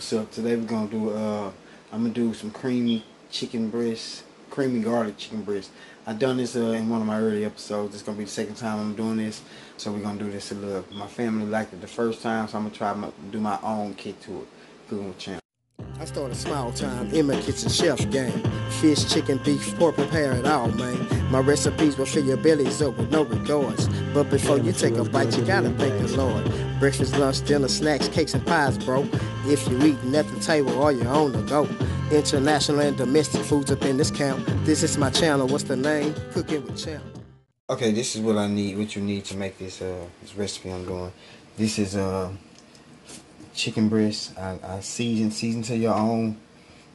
So today we're gonna do uh I'm gonna do some creamy chicken breast, creamy garlic chicken breast. I done this uh, in one of my early episodes. It's gonna be the second time I'm doing this, so we're gonna do this a little. My family liked it the first time, so I'm gonna try to do my own kick to it. Cooking with champ. I started small time in my kitchen chef game. Fish, chicken, beef, pork, prepare it all, man. My recipes will fill your bellies up with no regards. But before you take a bite, you gotta thank the Lord. Breakfast, lunch, dinner, snacks, cakes, and pies, bro. If you eating at the table or you're on the go. International and domestic foods up in this camp. This is my channel. What's the name? Cooking with Champ. Okay, this is what I need. What you need to make this uh this recipe I'm doing. This is uh chicken breast. I, I season season to your own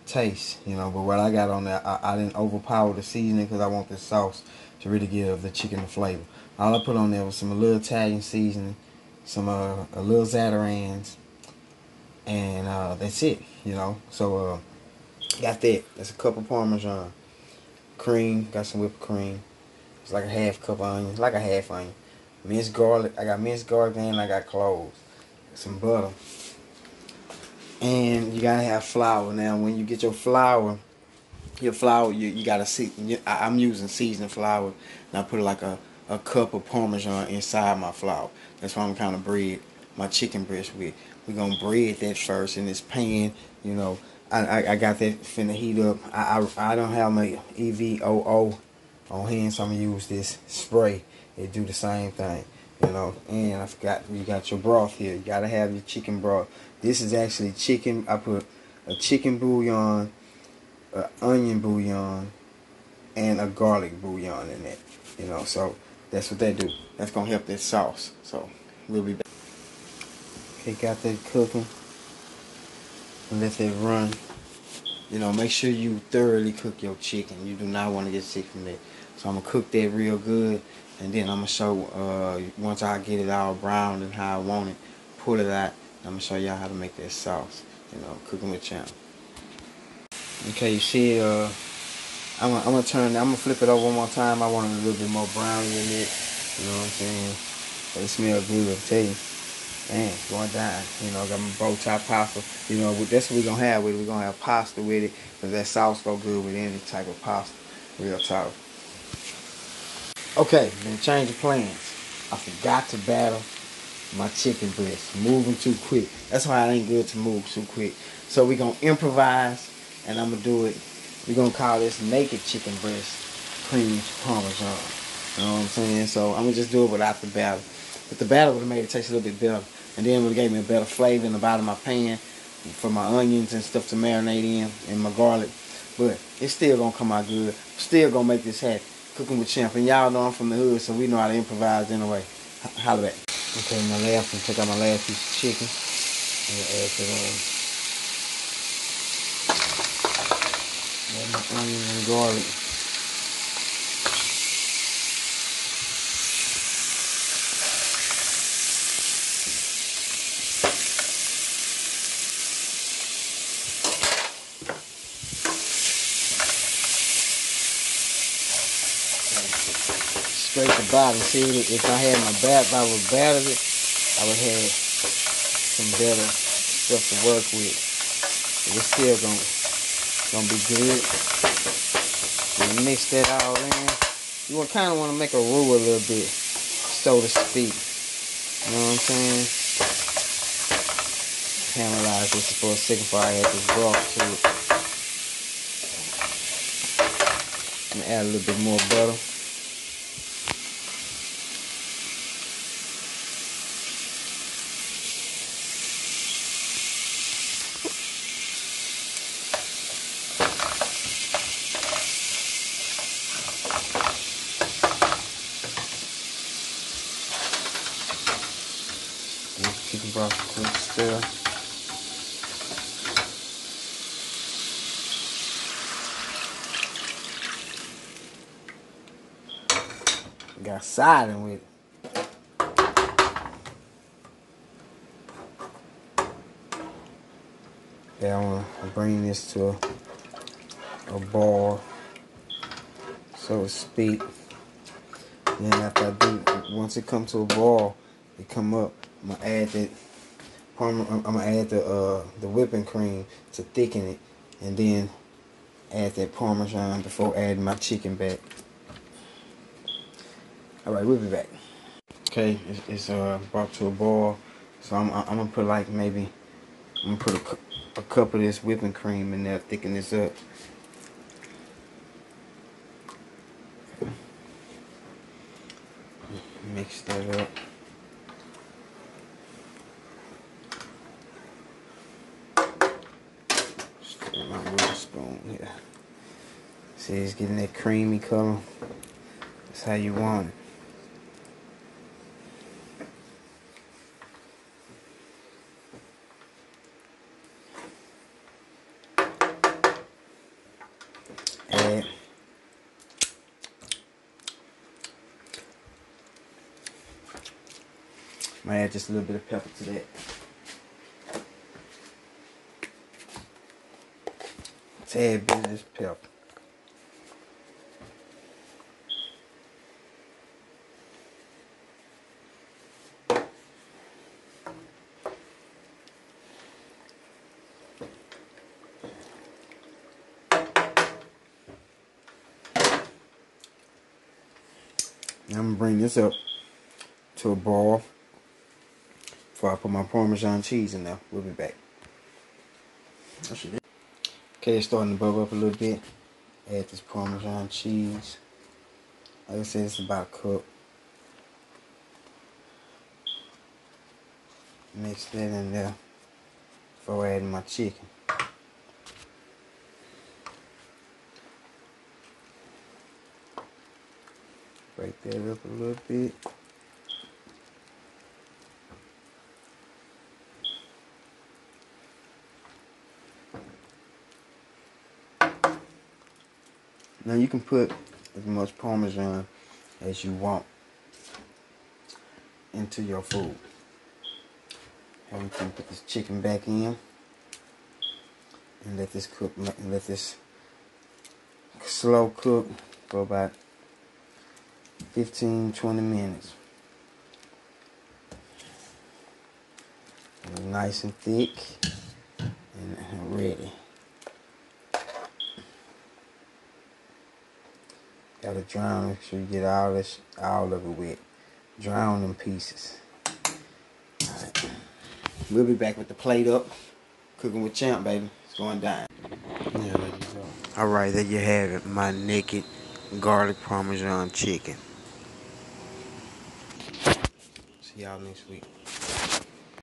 taste, you know. But what I got on there, I, I didn't overpower the seasoning because I want the sauce to really give the chicken the flavor. All I put on there was some a little Italian seasoning, some uh, a little Zatarain's, and uh, that's it, you know. So uh, got that. That's a cup of Parmesan, cream. Got some whipped cream. It's like a half cup of onions, like a half onion. Minced garlic. I got minced garlic and I got cloves. Some butter and you gotta have flour. Now, when you get your flour, your flour, you, you gotta see. I'm using seasoned flour, and I put like a, a cup of Parmesan inside my flour. That's why I'm kind of bread my chicken breast with. We're gonna bread that first in this pan. You know, I, I, I got that finna heat up. I, I, I don't have my EVOO on hand, so I'm gonna use this spray. It do the same thing you know and I forgot you got your broth here you gotta have your chicken broth this is actually chicken I put a chicken bouillon an onion bouillon and a garlic bouillon in it you know so that's what they do. That's gonna help that sauce. So we'll be back. Okay got that cooking. Let that run. You know make sure you thoroughly cook your chicken. You do not want to get sick from that. So I'm gonna cook that real good and then I'm gonna show uh, once I get it all brown and how I want it pull it out I'm gonna show y'all how to make that sauce you know cooking with champ okay you see uh I'm gonna, I'm gonna turn I'm gonna flip it over one more time I want it a little bit more brown in it you know what I'm saying but it smells good I tell you man going down you know I got my bow tie pasta you know that's what we're gonna have with it we're gonna have pasta with it because that sauce go good with any type of pasta real talk Okay, then change of plans. I forgot to battle my chicken breast. Moving too quick. That's why it ain't good to move too quick. So going to improvise, and I'm to do it. We're to call this naked chicken breast cream parmesan. You know what I'm saying? So I'm to just do it without the batter. But the batter would have made it taste a little bit better. And then it would have gave me a better flavor in the bottom of my pan for my onions and stuff to marinate in and my garlic. But it's still to come out good. Still to make this happen. Cooking with Champ. And y'all know I'm from the hood, so we know how to improvise anyway. Holla back. Okay, my last one. Take out my last piece of chicken. And add to the, add my onion and garlic. straight to bottom. See, if I had my bat, if I would batter it, I would have some better stuff to work with. But it's still gonna gonna be good. Mix that all in. You kind of want to make a roux a little bit, so to speak. You know what I'm saying? Caramelize this for a second before I add this broth to it. I'm gonna add a little bit more butter. chicken broth quick stir. Got siding with it. Yeah, I want to bring this to a, a ball, so to speak. Then after I do, once it comes to a ball, it come up, I'm gonna add that I'm gonna add the uh, the whipping cream to thicken it, and then add that parmesan before adding my chicken back. All right, we'll be back. Okay, it's, it's uh brought to a boil, so I'm I'm gonna put like maybe I'm gonna put a, a cup of this whipping cream in there, thicken this up. Mix that up. Stir my wooden spoon here. See, it's getting that creamy color. That's how you want it. Add Might add just a little bit of pepper to that. Tad bit of pepper. I'm gonna bring this up to a boil before I put my Parmesan cheese in there. We'll be back. Okay, it's starting to bubble up a little bit. Add this Parmesan cheese. Like I said, it's about a cup. Mix that in there before adding my chicken. Break that up a little bit. Now you can put as much Parmesan as you want into your food. And you can put this chicken back in and let this cook, let this slow cook for about 15 20 minutes. Nice and thick and ready. Gotta drown, make sure you get all this, all of it wet. Drown in pieces. Alright. We'll be back with the plate up. Cooking with Champ, baby. It's going down. Yeah, Alright, there you have it. My naked garlic parmesan chicken. See y'all next week.